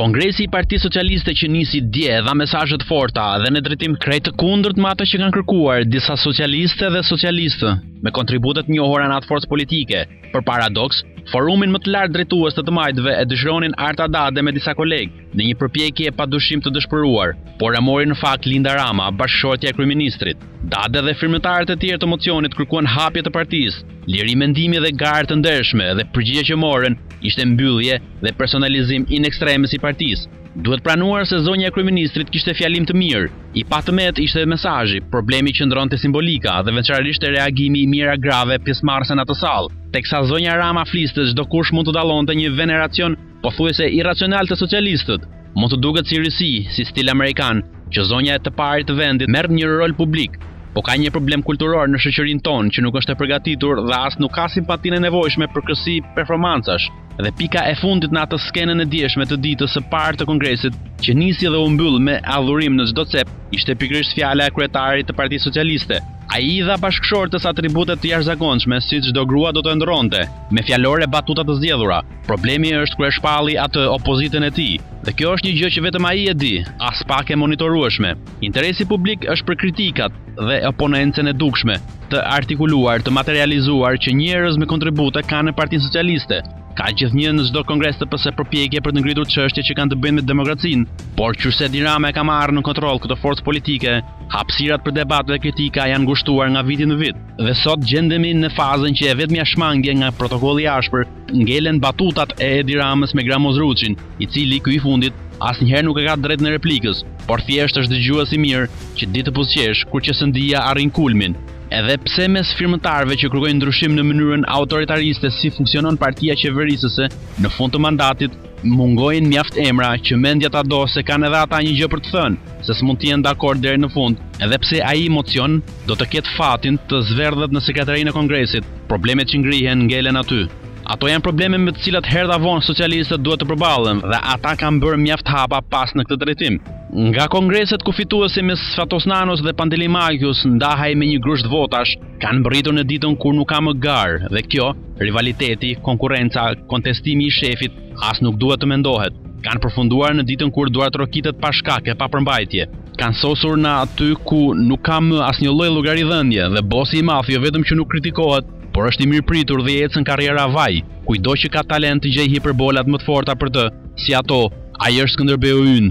Kongresi i Partisë Socialiste që nisi dje dha mesazhe të forta dhe në drejtim krejt të kundërt me ato që kanë kërkuar disa socialiste dhe socialistë, me kontributet të njohura në atë forcë politike. Për paradoks, forumin më të lartë drejtues të të majtëve e dëshironin Arta Dade me disa kolegë. Në një përpjekje padyshim të dëshpëruar, por e mori në fakt Linda Rama, bashkëshortja e kryeministrit. Dade dhe firmëtarët e tjerë të mocionit kërkuan hapje të partisë, liri mendimi dhe garë të ndershme dhe përgjigja që morën ishte mbyllje dhe personalizim in extremis i partisë. Duhet pranuar se zonja e kryeministrit kishte fjalim të mirë. I patëmet ishte mesazhi, problemi qëndron te simbolika dhe veçanërisht te reagimi i mijëra grave pjesëmarrëse në atë sallë. Teksa zonja Rama fliste çdokush mund të dallonte një veneracion Pothuajse irracional te socialistët, mund të duket si risi, si stil amerikan, që zonja e të parit të vendit merr një rol publik, po ka një problem kulturor në shoqërinë tonë që nuk është e përgatitur dhe as nuk ka simpatinë e nevojshme për kësi performancash. Dhe pika e fundit në atë skenën e djeshme të ditës së parë të kongresit, që nisi dhe u mbyll me adhurim në çdo cep, ishte pikërisht fjala e kryetarit të Partisë Socialiste. Ai i dha bashkëshortes atribute të jashtëzakonshme, si çdo grua do të ëndrronte, me fjalor e batuta të zgjedhura, Problemi është kur e shpalli atë opozitën e tij, dhe kjo është një gjë që vetëm ai e di, aspak e monitorueshme. Interesi publik është për kritikat dhe oponencën e dukshme, të artikuluar, të materializuar që njerëz me kontribute kanë në Partinë Socialiste. Ka gjithnjë në çdo kongres të PS përpjekje për të ngritur çështje që kanë të bëjnë me demokracinë, por qysh se Edi Rama e ka marrë në kontroll këtë forcë politike, hapësirat për debat dhe kritika janë ngushtuar nga viti në vit. Dhe sot gjendemi në fazën që e vetmja shmangie nga protokolli i ashpër Ngelen batutat e Edi Ramës me Gramoz Ruçin, i cili ky i fundit asnjëherë nuk e ka drejtën e replikës, por thjesht është dëgjues i mirë që di të buzëqeshë kur qesëndia arrin kulmin. Edhe pse mes firmëtarëve që kërkojnë ndryshim në mënyrën autoritariste si funksionon partia qeverisëse në fund të mandatit, Mungojnë mjaft emra që mendja ta do se kanë edhe ata një gjë për të thënë, se s'mund të jenë dakord deri në fund, edhe pse ai mocion do të ketë fatin të zverdhet në Sekretarinë e Kongresit, problemet që ngrihen ngelen aty. Ato janë probleme me të cilat herët a vonë socialistët duhet të përballen dhe ata kanë bërë mjaft hapa pas në këtë drejtim. Nga kongreset ku fituesi mes Fatos Nanos dhe Pandeli Majkos ndahej me një grusht votash, Kanë mbërritur në ditën kur nuk ka më garë dhe kjo, rivaliteti, konkurrenca, kontestimi i shefit, as nuk duhet të mendohet. Kanë përfunduar në ditën kur duartrokitet pa shkak e pa përmbajtje. Kanë sosur në aty ku nuk ka më asnjë lloj llogaridhënie dhe bosi i madh jo vetëm që nuk kritikohet, por është i mirëpritur dhe i ecën karriera vaj kujtdo që ka talent të gjejë hiperbolat më të forta për të, si ato, Ai është Skënderbeu ynë!